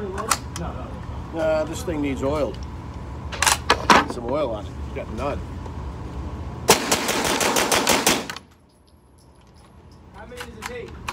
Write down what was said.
Uh, this thing needs oil. Some oil on it. Got none. How many does it take?